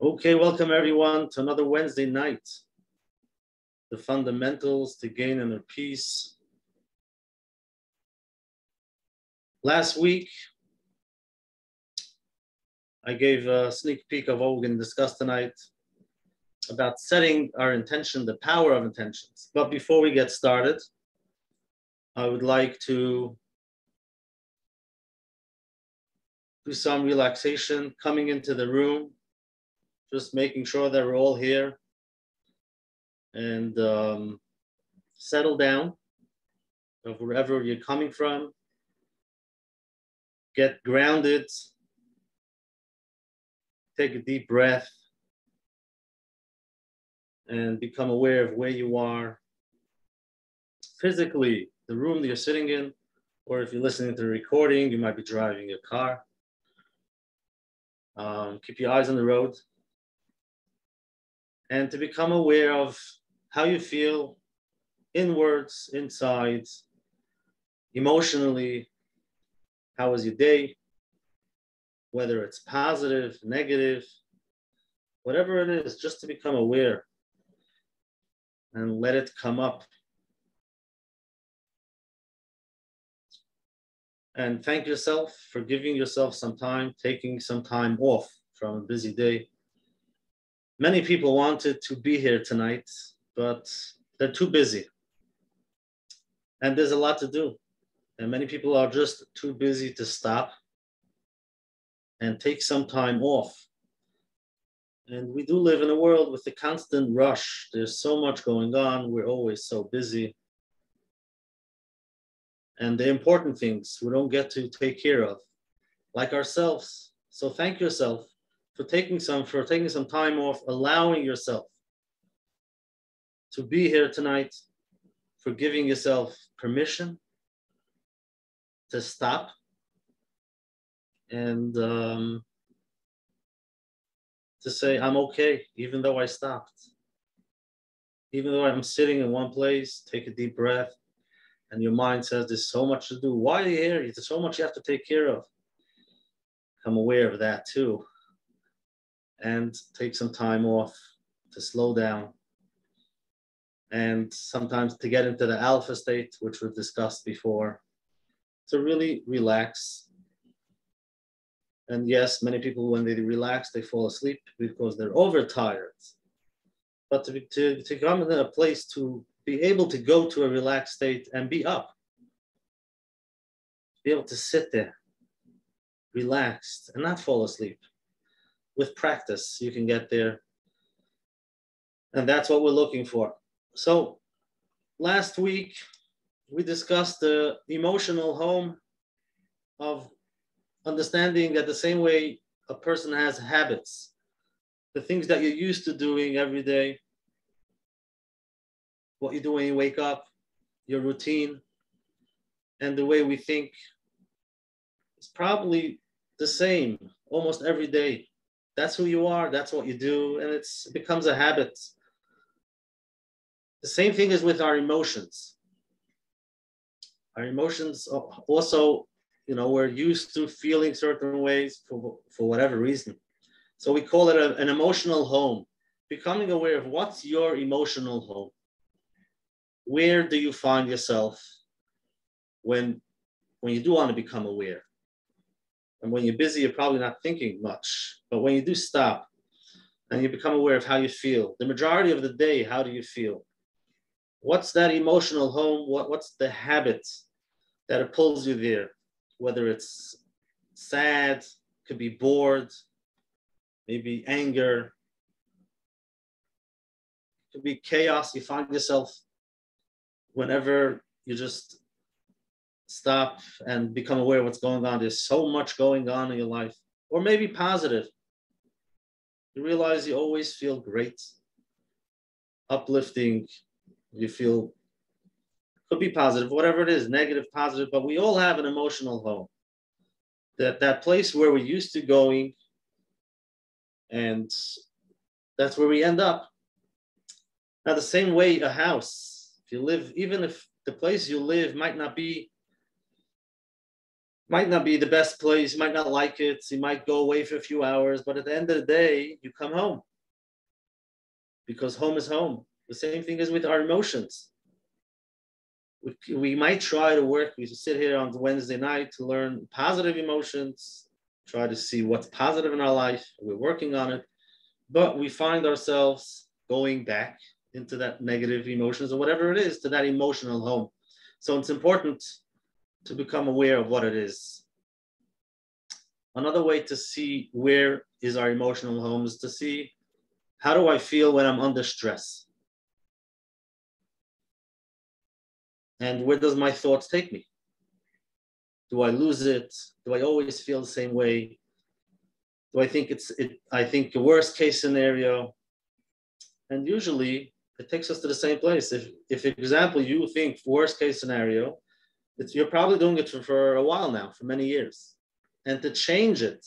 Okay, welcome everyone to another Wednesday night. The fundamentals to gain inner peace. Last week, I gave a sneak peek of what we're going to discuss tonight about setting our intention, the power of intentions. But before we get started, I would like to do some relaxation coming into the room just making sure that we're all here and um, settle down of wherever you're coming from. Get grounded. Take a deep breath and become aware of where you are physically, the room that you're sitting in, or if you're listening to the recording, you might be driving your car. Um, keep your eyes on the road and to become aware of how you feel inwards, inside, emotionally. How was your day? Whether it's positive, negative, whatever it is, just to become aware and let it come up. And thank yourself for giving yourself some time, taking some time off from a busy day Many people wanted to be here tonight, but they're too busy. And there's a lot to do. And many people are just too busy to stop and take some time off. And we do live in a world with a constant rush. There's so much going on. We're always so busy. And the important things we don't get to take care of, like ourselves. So thank yourself for taking some for taking some time off, allowing yourself to be here tonight, for giving yourself permission to stop and um, to say I'm okay, even though I stopped. Even though I'm sitting in one place, take a deep breath, and your mind says there's so much to do. Why are you here? There's so much you have to take care of. I'm aware of that too and take some time off to slow down and sometimes to get into the alpha state, which we've discussed before, to really relax. And yes, many people, when they relax, they fall asleep because they're overtired. But to, to, to come in a place to be able to go to a relaxed state and be up, be able to sit there, relaxed, and not fall asleep with practice, you can get there. And that's what we're looking for. So last week, we discussed the emotional home of understanding that the same way a person has habits, the things that you're used to doing every day, what you do when you wake up, your routine, and the way we think is probably the same almost every day that's who you are that's what you do and it's it becomes a habit. The same thing is with our emotions. Our emotions also you know we're used to feeling certain ways for, for whatever reason. So we call it a, an emotional home. Becoming aware of what's your emotional home. Where do you find yourself when when you do want to become aware and when you're busy, you're probably not thinking much. But when you do stop and you become aware of how you feel, the majority of the day, how do you feel? What's that emotional home? What, what's the habit that pulls you there? Whether it's sad, could be bored, maybe anger, could be chaos. You find yourself whenever you just stop and become aware of what's going on. There's so much going on in your life, or maybe positive. You realize you always feel great, uplifting. You feel could be positive, whatever it is, negative, positive, but we all have an emotional home. That that place where we're used to going, and that's where we end up. Now, the same way a house, if you live, even if the place you live might not be Might not be the best place, you might not like it, you might go away for a few hours, but at the end of the day, you come home because home is home. The same thing is with our emotions. We, we might try to work, we sit here on Wednesday night to learn positive emotions, try to see what's positive in our life. We're working on it, but we find ourselves going back into that negative emotions or whatever it is to that emotional home. So it's important to become aware of what it is. Another way to see where is our emotional home is to see how do I feel when I'm under stress? And where does my thoughts take me? Do I lose it? Do I always feel the same way? Do I think it's it? I think the worst case scenario. And usually it takes us to the same place. If, if example, you think worst case scenario, it's, you're probably doing it for, for a while now, for many years. And to change it,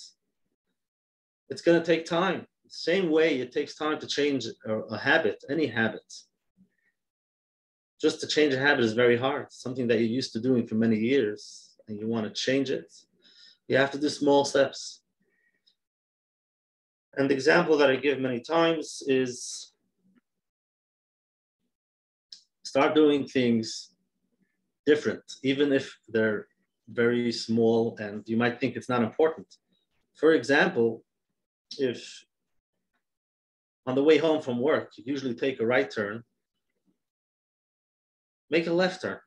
it's going to take time. Same way it takes time to change a, a habit, any habit. Just to change a habit is very hard. Something that you're used to doing for many years and you want to change it, you have to do small steps. And the example that I give many times is start doing things different, even if they're very small and you might think it's not important. For example, if on the way home from work, you usually take a right turn, make a left turn.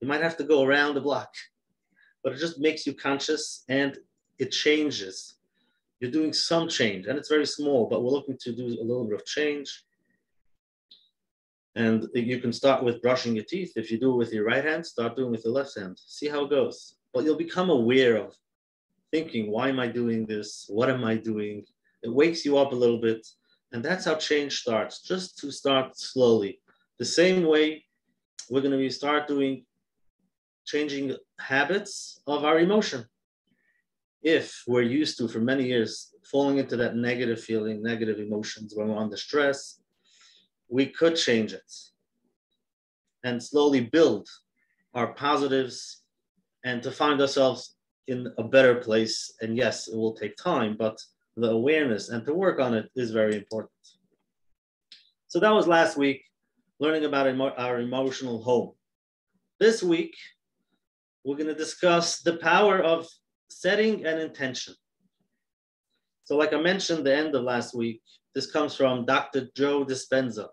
You might have to go around the block, but it just makes you conscious and it changes. You're doing some change and it's very small, but we're looking to do a little bit of change. And you can start with brushing your teeth. If you do it with your right hand, start doing with the left hand. See how it goes. But you'll become aware of thinking, why am I doing this? What am I doing? It wakes you up a little bit. And that's how change starts, just to start slowly. The same way we're going to start doing changing habits of our emotion. If we're used to, for many years, falling into that negative feeling, negative emotions when we're under stress, we could change it and slowly build our positives and to find ourselves in a better place. And yes, it will take time, but the awareness and to work on it is very important. So that was last week, learning about emo- our emotional home. This week, we're going to discuss the power of setting an intention. So, like I mentioned the end of last week, this comes from Dr. Joe Dispenza.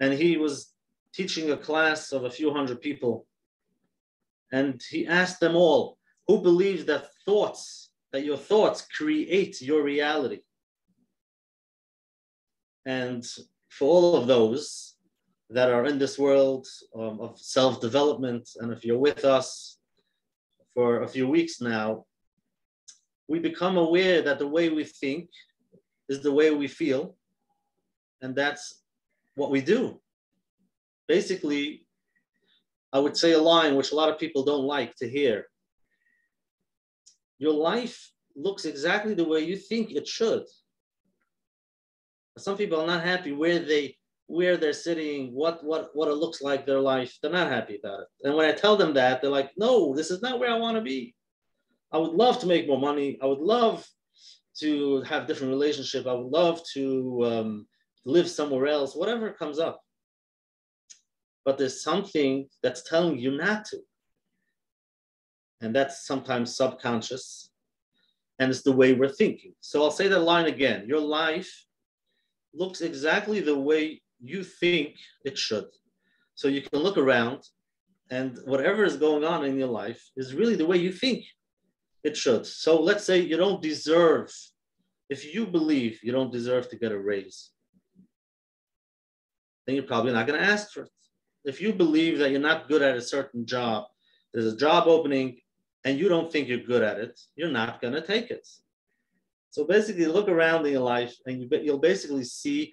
And he was teaching a class of a few hundred people. And he asked them all, who believes that thoughts, that your thoughts create your reality? And for all of those that are in this world um, of self development, and if you're with us for a few weeks now, we become aware that the way we think is the way we feel. And that's what we do. Basically, I would say a line which a lot of people don't like to hear. Your life looks exactly the way you think it should. Some people are not happy where they where they're sitting, what what what it looks like their life. They're not happy about it. And when I tell them that, they're like, "No, this is not where I want to be. I would love to make more money. I would love to have different relationship. I would love to um, live somewhere else, whatever comes up. But there's something that's telling you not to. And that's sometimes subconscious. And it's the way we're thinking. So I'll say that line again. Your life looks exactly the way you think it should. So you can look around and whatever is going on in your life is really the way you think it should. So let's say you don't deserve, if you believe you don't deserve to get a raise, then you're probably not going to ask for it. If you believe that you're not good at a certain job, there's a job opening and you don't think you're good at it, you're not going to take it. So basically, look around in your life and you, you'll basically see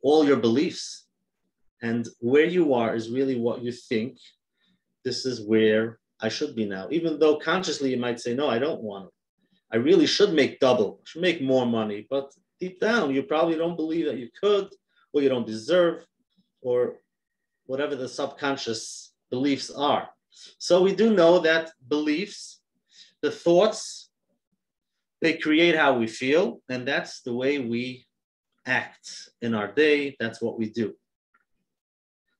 all your beliefs. And where you are is really what you think. This is where I should be now. Even though consciously you might say, no, I don't want it. I really should make double, should make more money. But deep down, you probably don't believe that you could, or you don't deserve, or whatever the subconscious beliefs are. So we do know that beliefs, the thoughts, they create how we feel, and that's the way we act in our day. That's what we do.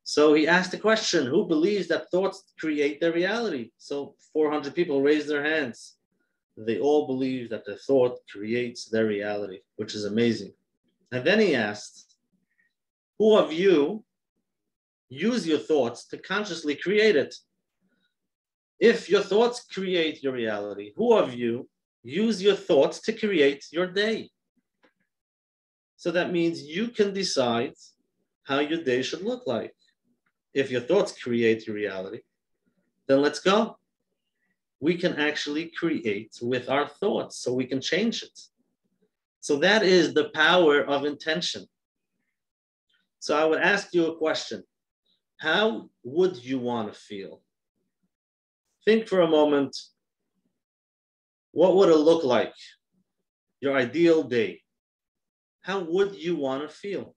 So he asked the question who believes that thoughts create their reality? So 400 people raised their hands. They all believe that the thought creates their reality, which is amazing. And then he asked, Who of you use your thoughts to consciously create it? If your thoughts create your reality, who of you use your thoughts to create your day? So that means you can decide how your day should look like. If your thoughts create your reality, then let's go. We can actually create with our thoughts so we can change it. So that is the power of intention. So I would ask you a question How would you want to feel? Think for a moment what would it look like? Your ideal day how would you want to feel?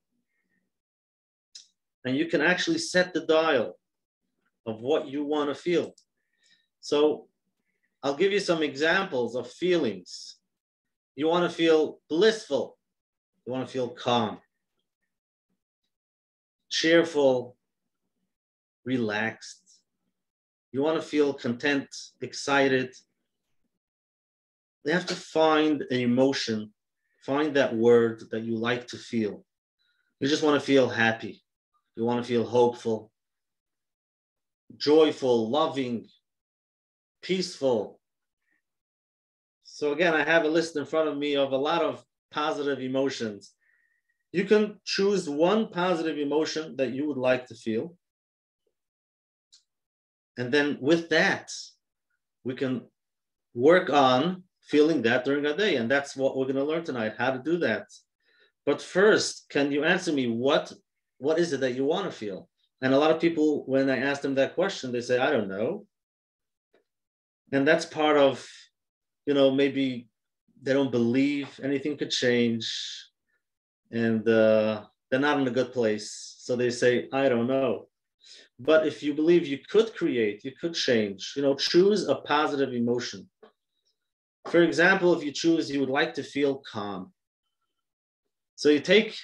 And you can actually set the dial of what you want to feel. So I'll give you some examples of feelings. You want to feel blissful, you want to feel calm, cheerful, relaxed. You want to feel content, excited. You have to find an emotion Find that word that you like to feel. You just want to feel happy. You want to feel hopeful, joyful, loving, peaceful. So, again, I have a list in front of me of a lot of positive emotions. You can choose one positive emotion that you would like to feel. And then with that, we can work on feeling that during a day. And that's what we're going to learn tonight, how to do that. But first, can you answer me what what is it that you want to feel? And a lot of people, when I ask them that question, they say, I don't know. And that's part of, you know, maybe they don't believe anything could change and uh, they're not in a good place. So they say, I don't know. But if you believe you could create, you could change, you know, choose a positive emotion. For example, if you choose, you would like to feel calm. So you take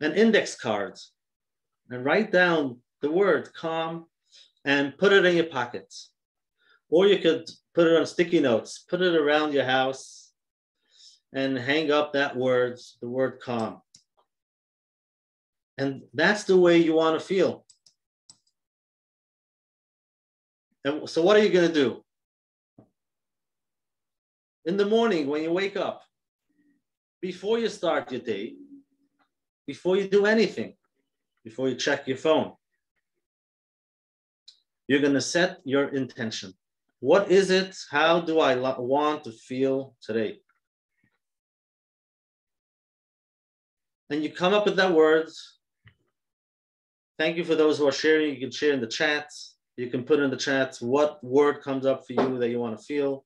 an index card and write down the word calm and put it in your pockets. Or you could put it on sticky notes, put it around your house and hang up that word, the word calm. And that's the way you want to feel. And so what are you going to do? in the morning when you wake up, before you start your day, before you do anything, before you check your phone, you're going to set your intention. What is it? How do I want to feel today? And you come up with that word. Thank you for those who are sharing. You can share in the chat. You can put in the chat what word comes up for you that you want to feel.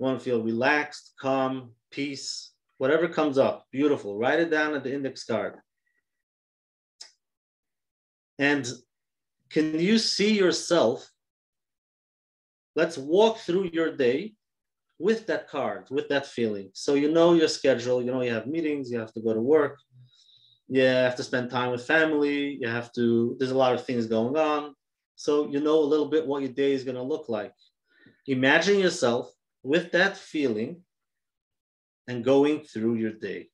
You want to feel relaxed, calm, peace, whatever comes up. Beautiful. Write it down at the index card. And can you see yourself? Let's walk through your day with that card, with that feeling. So you know your schedule, you know you have meetings, you have to go to work, you have to spend time with family, you have to, there's a lot of things going on. So you know a little bit what your day is going to look like. Imagine yourself with that feeling and going through your day.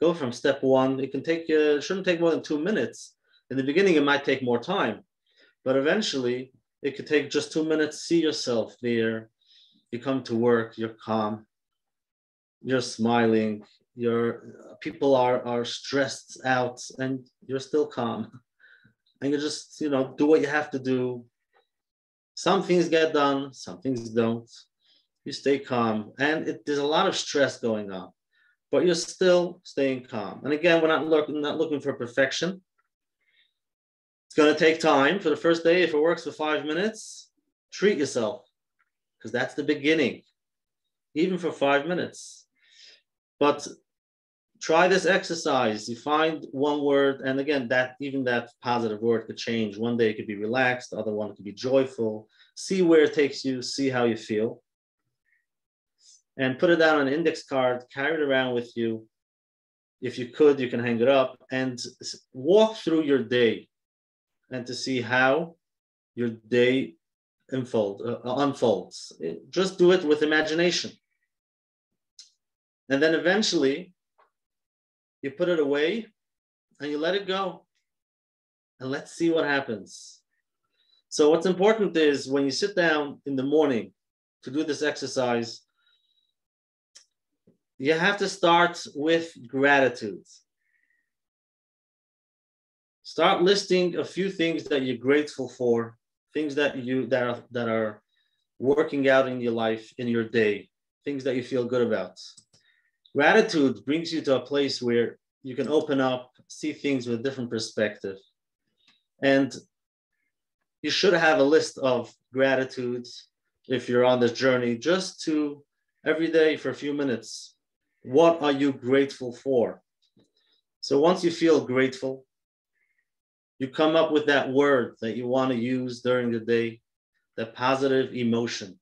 Go from step one. It can take, uh, shouldn't take more than two minutes. In the beginning, it might take more time, but eventually it could take just two minutes. See yourself there. You come to work, you're calm, you're smiling, your people are, are stressed out and you're still calm. And you just, you know, do what you have to do, some things get done, some things don't. You stay calm, and it, there's a lot of stress going on, but you're still staying calm. And again, we're not looking not looking for perfection. It's going to take time for the first day. If it works for five minutes, treat yourself because that's the beginning, even for five minutes. But try this exercise. You find one word, and again, that even that positive word could change. One day it could be relaxed, the other one could be joyful. See where it takes you, see how you feel. And put it down on an index card, carry it around with you. If you could, you can hang it up and walk through your day and to see how your day unfold, uh, unfolds. Just do it with imagination. And then eventually, you put it away and you let it go. And let's see what happens. So, what's important is when you sit down in the morning to do this exercise, you have to start with gratitude. Start listing a few things that you're grateful for, things that you that are that are working out in your life, in your day, things that you feel good about. Gratitude brings you to a place where you can open up, see things with a different perspective. And you should have a list of gratitudes if you're on this journey, just to every day for a few minutes. What are you grateful for? So once you feel grateful, you come up with that word that you want to use during the day, that positive emotion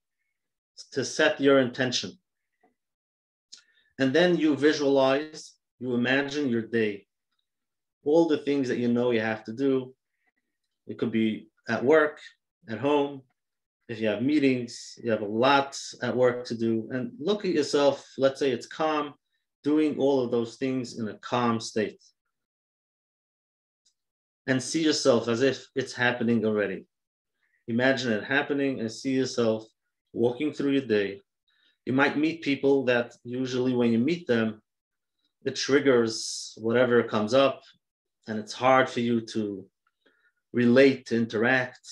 to set your intention. And then you visualize, you imagine your day, all the things that you know you have to do. It could be at work, at home. If you have meetings, you have a lot at work to do. And look at yourself, let's say it's calm, doing all of those things in a calm state. And see yourself as if it's happening already. Imagine it happening and see yourself walking through your day, you might meet people that usually when you meet them, it triggers whatever comes up, and it's hard for you to relate, to interact,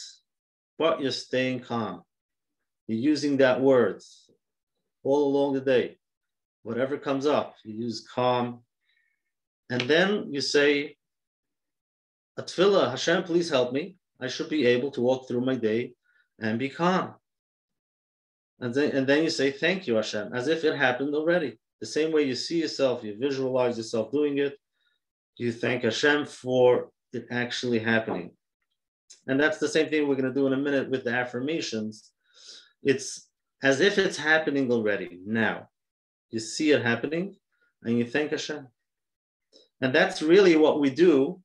but you're staying calm. You're using that word all along the day. Whatever comes up, you use calm. And then you say, Tefillah, Hashem, please help me. I should be able to walk through my day and be calm. And then, and then you say, Thank you, Hashem, as if it happened already. The same way you see yourself, you visualize yourself doing it, you thank Hashem for it actually happening. And that's the same thing we're going to do in a minute with the affirmations. It's as if it's happening already now. You see it happening and you thank Hashem. And that's really what we do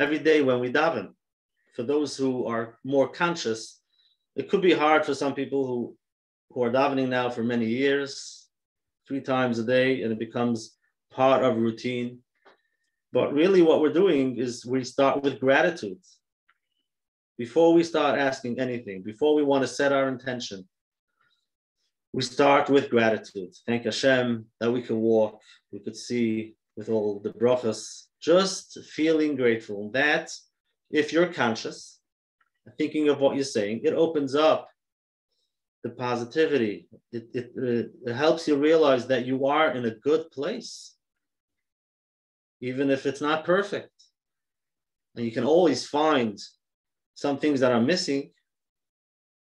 every day when we daven. For those who are more conscious, it could be hard for some people who who are davening now for many years, three times a day, and it becomes part of routine. But really, what we're doing is we start with gratitude. Before we start asking anything, before we want to set our intention, we start with gratitude. Thank Hashem that we can walk, we could see with all the brachas, just feeling grateful. That if you're conscious, thinking of what you're saying, it opens up the positivity. It, it, uh, it helps you realize that you are in a good place, even if it's not perfect. And you can always find some things that are missing,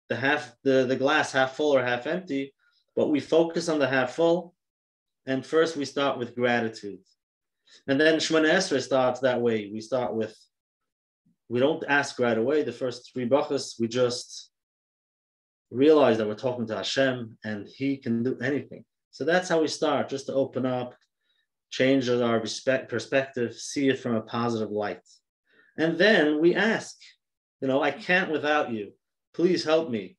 the half the, the glass half full or half empty, but we focus on the half full. And first we start with gratitude. And then Shemoneh Esrei starts that way. We start with we don't ask right away. The first three brachas, we just realize that we're talking to Hashem and He can do anything. So that's how we start, just to open up, change our respect, perspective, see it from a positive light. And then we ask, you know, I can't without you. Please help me.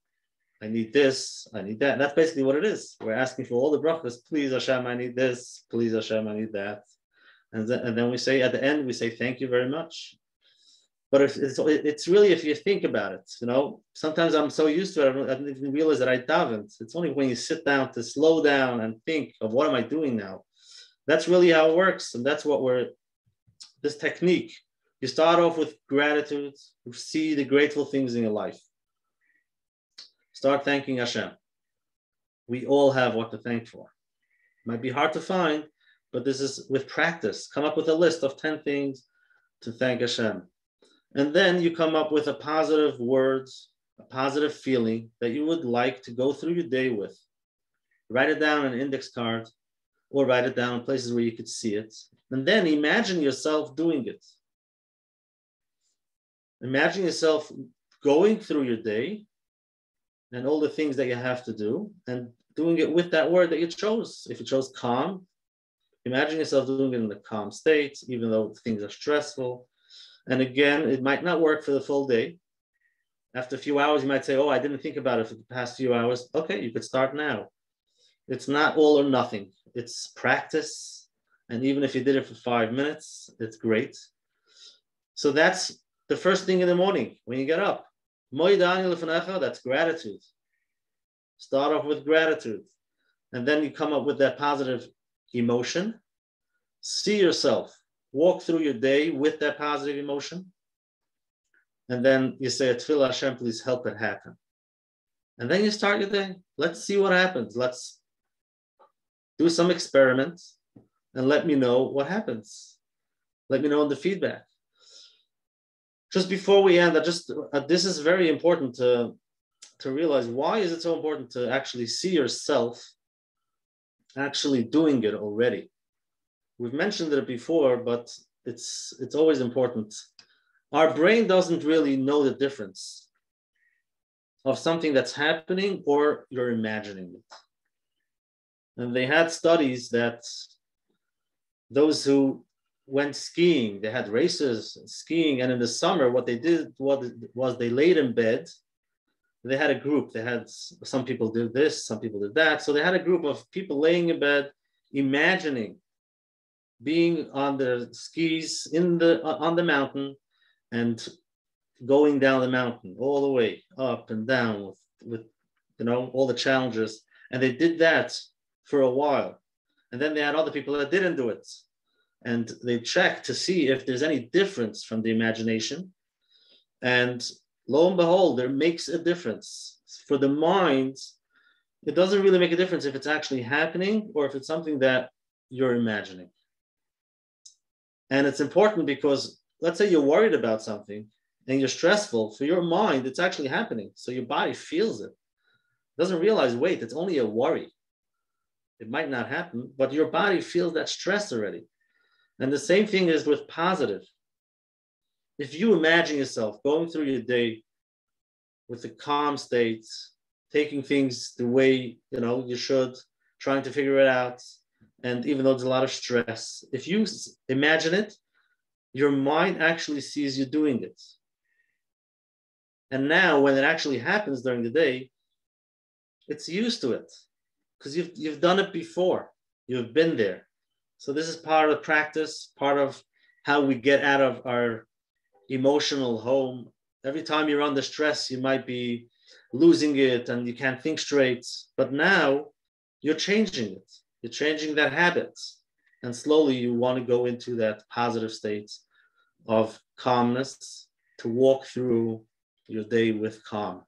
I need this, I need that. That's basically what it is. We're asking for all the brachas. Please, Hashem, I need this. Please, Hashem, I need that. And then, and then we say at the end, we say, thank you very much. But if it's, it's really if you think about it, you know, sometimes I'm so used to it, I don't, I don't even realize that I davened. It's only when you sit down to slow down and think of what am I doing now. That's really how it works, and that's what we're. This technique, you start off with gratitude, you see the grateful things in your life. Start thanking Hashem. We all have what to thank for. Might be hard to find, but this is with practice. Come up with a list of 10 things to thank Hashem. And then you come up with a positive words, a positive feeling that you would like to go through your day with. Write it down on an index card or write it down in places where you could see it. And then imagine yourself doing it. Imagine yourself going through your day and all the things that you have to do and doing it with that word that you chose. If you chose calm, imagine yourself doing it in a calm state, even though things are stressful. And again, it might not work for the full day. After a few hours, you might say, Oh, I didn't think about it for the past few hours. Okay, you could start now. It's not all or nothing, it's practice. And even if you did it for five minutes, it's great. So that's the first thing in the morning when you get up. That's gratitude. Start off with gratitude. And then you come up with that positive emotion. See yourself. Walk through your day with that positive emotion. And then you say, Tefillah Hashem, please help it happen. And then you start your day. Let's see what happens. Let's do some experiments and let me know what happens. Let me know in the feedback. Just before we end, I just uh, this is very important to to realize why is it so important to actually see yourself actually doing it already. We've mentioned it before, but it's it's always important. Our brain doesn't really know the difference of something that's happening or you're imagining it. And they had studies that those who went skiing, they had races skiing, and in the summer, what they did was they laid in bed. They had a group. They had some people did this, some people did that. So they had a group of people laying in bed, imagining being on the skis in the on the mountain and going down the mountain all the way up and down with, with you know all the challenges and they did that for a while. And then they had other people that didn't do it. And they check to see if there's any difference from the imagination. And lo and behold, there makes a difference. For the mind, it doesn't really make a difference if it's actually happening or if it's something that you're imagining. And it's important because let's say you're worried about something and you're stressful, for your mind, it's actually happening. So your body feels it. it doesn't realize, wait, it's only a worry. It might not happen, but your body feels that stress already. And the same thing is with positive. If you imagine yourself going through your day with a calm state, taking things the way you know you should, trying to figure it out, and even though there's a lot of stress, if you imagine it, your mind actually sees you doing it. And now, when it actually happens during the day, it's used to it because you've, you've done it before. You've been there. So this is part of practice, part of how we get out of our emotional home. Every time you're under stress, you might be losing it and you can't think straight. But now you're changing it. You're changing that habit. And slowly you want to go into that positive state of calmness to walk through your day with calm.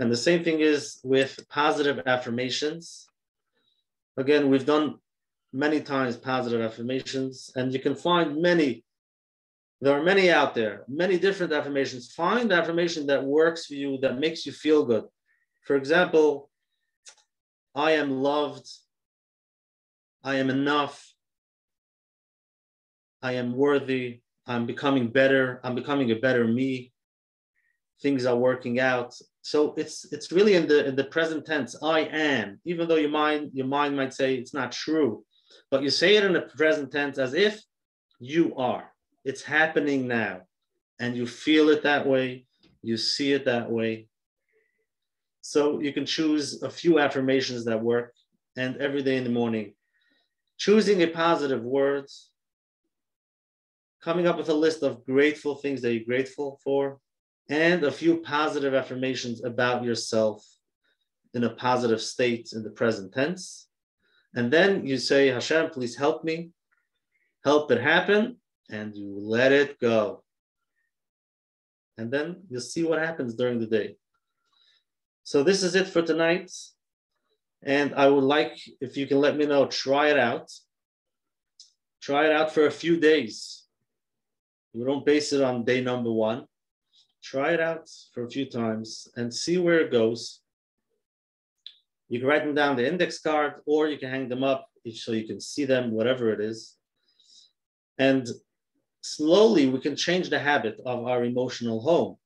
And the same thing is with positive affirmations. Again, we've done many times positive affirmations, and you can find many. There are many out there, many different affirmations. Find the affirmation that works for you, that makes you feel good. For example, I am loved. I am enough. I am worthy. I'm becoming better. I'm becoming a better me. Things are working out. So it's it's really in the in the present tense. I am, even though your mind your mind might say it's not true, but you say it in the present tense as if you are. It's happening now, and you feel it that way. You see it that way. So you can choose a few affirmations that work, and every day in the morning, choosing a positive words, coming up with a list of grateful things that you're grateful for, and a few positive affirmations about yourself in a positive state in the present tense. And then you say, Hashem, please help me, help it happen, and you let it go. And then you'll see what happens during the day. So this is it for tonight. And I would like, if you can let me know, try it out. Try it out for a few days. We don't base it on day number one try it out for a few times and see where it goes. You can write them down the index card or you can hang them up so you can see them, whatever it is. And slowly we can change the habit of our emotional home.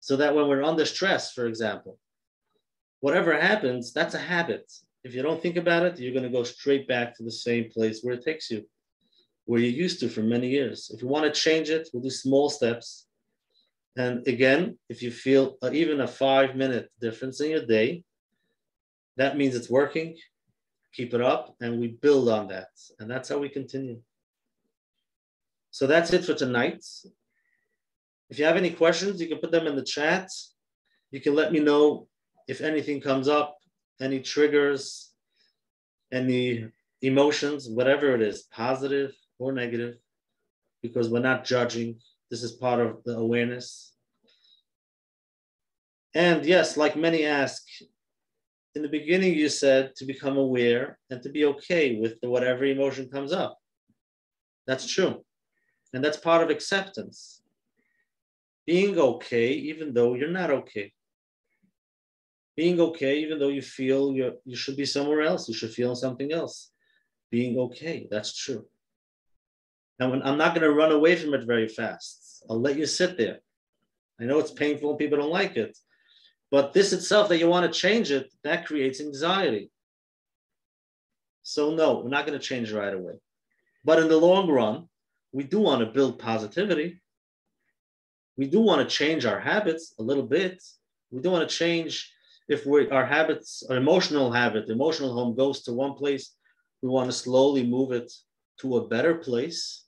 So that when we're under stress, for example, whatever happens, that's a habit. If you don't think about it, you're going to go straight back to the same place where it takes you, where you used to for many years. If you want to change it, we'll do small steps. And again, if you feel even a five minute difference in your day, that means it's working. Keep it up and we build on that. And that's how we continue. So that's it for tonight. If you have any questions, you can put them in the chat. You can let me know if anything comes up, any triggers, any emotions, whatever it is, positive or negative, because we're not judging. This is part of the awareness. And yes, like many ask, in the beginning you said to become aware and to be okay with whatever emotion comes up. That's true. And that's part of acceptance. Being okay, even though you're not okay being okay, even though you feel you you should be somewhere else, you should feel something else. Being okay, that's true. And when, I'm not going to run away from it very fast. I'll let you sit there. I know it's painful and people don't like it, but this itself that you want to change it, that creates anxiety. So no, we're not going to change right away. But in the long run, we do want to build positivity. We do want to change our habits a little bit. We do want to change if we our habits, our emotional habit, emotional home goes to one place, we want to slowly move it to a better place.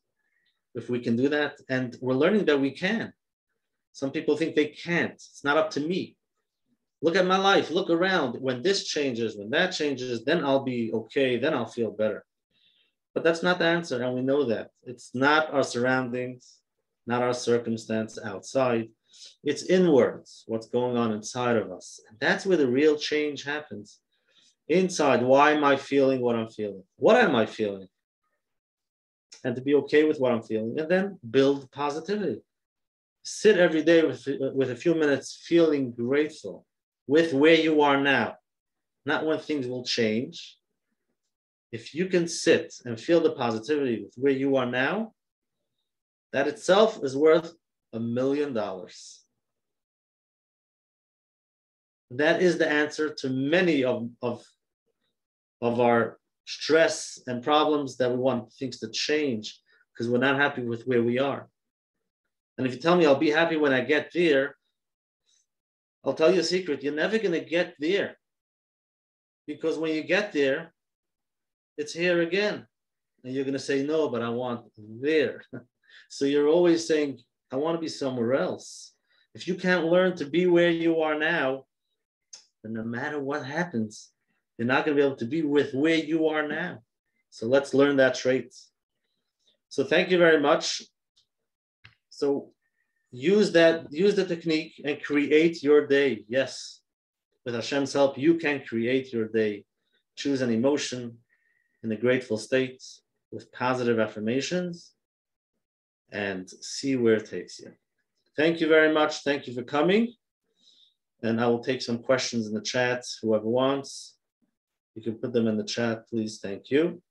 If we can do that, and we're learning that we can. Some people think they can't. It's not up to me. Look at my life. Look around. When this changes, when that changes, then I'll be okay. Then I'll feel better. But that's not the answer, and we know that. It's not our surroundings, not our circumstance outside. It's inwards, what's going on inside of us. And that's where the real change happens. Inside, why am I feeling what I'm feeling? What am I feeling? And to be okay with what I'm feeling, and then build positivity. Sit every day with, with a few minutes feeling grateful with where you are now, not when things will change. If you can sit and feel the positivity with where you are now, that itself is worth a million dollars. That is the answer to many of, of, of our stress and problems that we want things to change because we're not happy with where we are. And if you tell me I'll be happy when I get there, I'll tell you a secret you're never going to get there. Because when you get there, it's here again. And you're going to say, no, but I want there. so you're always saying, I want to be somewhere else. If you can't learn to be where you are now, then no matter what happens, you're not going to be able to be with where you are now. So let's learn that trait. So thank you very much. So use that, use the technique and create your day. Yes, with Hashem's help, you can create your day. Choose an emotion in a grateful state with positive affirmations and see where it takes you. Thank you very much. Thank you for coming. And I will take some questions in the chat. Whoever wants, you can put them in the chat, please. Thank you.